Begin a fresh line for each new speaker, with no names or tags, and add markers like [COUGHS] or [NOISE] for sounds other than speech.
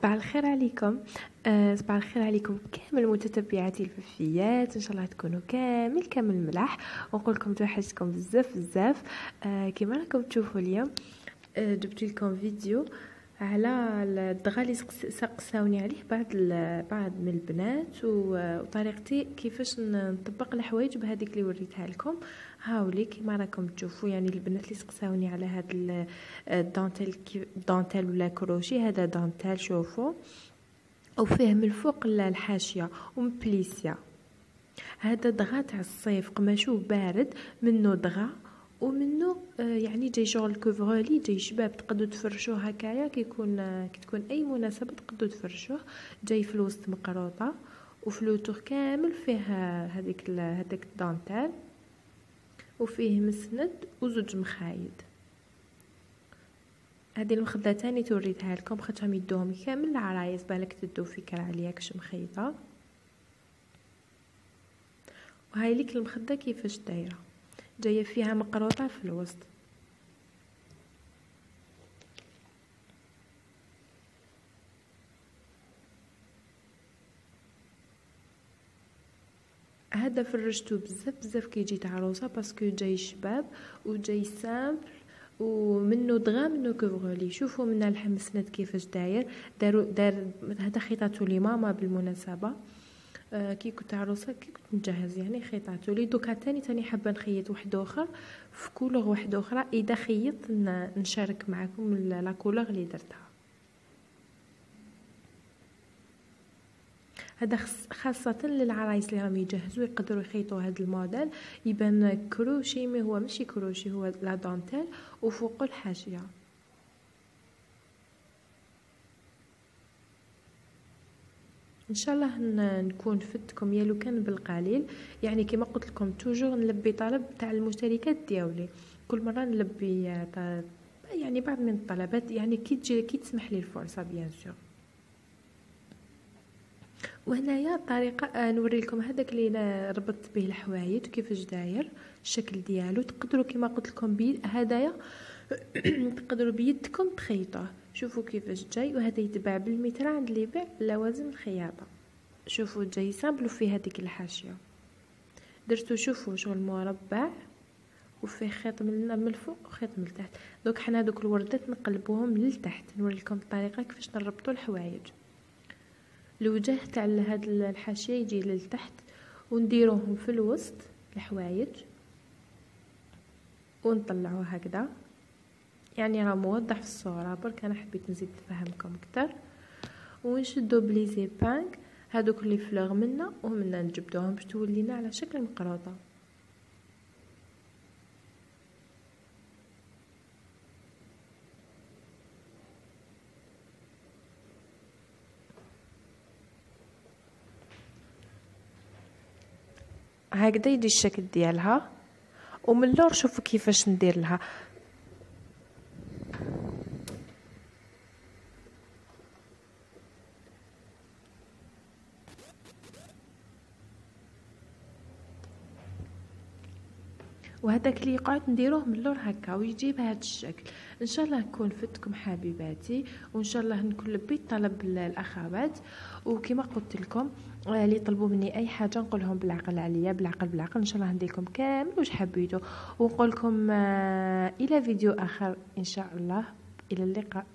صباح الخير عليكم. آه صباح الخير عليكم كامل متتبعاتي الففيات إن شاء الله تكونوا كامل كامل ملاح. ونقول لكم توحشتكم بزاف بزاف. آه كيما راكم تشوفوا اليوم آه جبت لكم فيديو على الدغا سقساوني عليه بعض بعض من البنات وطريقتي كيفاش نطبق الحوايج بهذيك اللي وريتها لكم. هاولي كيما راكم تشوفوا يعني البنات اللي سقساوني على هذا ال dentelle dentelle ولا كروشي هذا دانتيل شوفوا وفيه من الفوق الحاشية ومبليسيا. هذا دغا تاع الصيف قماشو بارد منه دغا. ومنه آه، يعني جاي شغل couvre-lit جاي شباب تقدو تفرشوه هكايا كيكون كي تكون أي مناسبة تقدو تفرشوه. جاي في الوسط مقروطه وفي le tour كامل فيه هذيك هذاك الدانتال وفيه مسند وزوج مخايد. هذه المخدة تاني توريتها لكم خاطرهم يدوهم كامل العرايس بالك تدو فكرة عليا كش مخيطة. وهاي ليك المخدة كيفاش دايرة؟ جاية فيها مقروطه في الوسط. هذا فرشتو بزاف بزاف كي جيت عروسه parce que جاي شباب وجاي simple ومنه دغا منه couvre-lit شوفوا من الحمسند كيفاش داير. داروا دار هذا خيطاتو لي ماما بالمناسبة. كي كنت عروسة كي كنت نجهز يعني خيطاتو لي دوكا تاني تاني حابة نخيط واحد أخر. في couleur واحد أخرى. إذا خيطت نشارك معكم la couleur اللي درتها. هذا خاصة للعرايس اللي راهم يجهزوا يقدروا يخيطوا هذا الموديل. يبان crochet mais هو ماشي كروشي هو la dentelle وفوق الحاشية. إن شاء الله نكون فدتكم يا لو كان بالقليل. يعني كما قلت لكم toujours نلبي طلب تاع المشتركات ديالي. كل مرة نلبي يعني بعض من الطلبات يعني كي تجي كي تسمح لي الفرصة bien sûr وهنايا الطريقة آه، نوري لكم هذاك اللي ربطت به الحوايج كيفاش داير الشكل ديالو تقدروا كما قلت لكم هدايا [COUGHS] تقدروا بيدكم تخيطوه. شوفوا كيفاش جاي وهذا يتباع بالمتر عند اللي يبيع لوازم الخياطة. شوفوا جاي simple وفيه هذيك الحاشية. درتو شوفوا شغل مربع وفيه خيط من الفوق وخيط من التحت. دوك حنا دوك الوردات نقلبوهم للتحت. نوري لكم الطريقة كيفاش نربطوا الحوايج. الوجه تاع هاد الحاشية يجي للتحت ونديروهم في الوسط الحوايج ونطلعوه هكذا. يعني راه موضح في الصورة برك أنا حبيت نزيد نفهمكم أكثر. ونشدو بلي زيبانك هادوك لي فلوغ منا ومنا نجبدوهم باش تولينا على شكل مقروطة. هكذا يجي الشكل ديالها ومن اللور شوفوا كيفاش ندير لها. وهذاك اللي يقعد نديروه من اللور هكا ويجي بهذا الشكل. إن شاء الله نكون فدتكم حبيباتي وإن شاء الله نكون لبيت طلب الأخوات. وكما قلت لكم آه، اللي طلبوا مني أي حاجة نقول لهم بالعقل عليا بالعقل بالعقل. إن شاء الله ندير لكم كامل واش حبيتوا ونقول لكم آه، إلى فيديو آخر إن شاء الله. إلى اللقاء.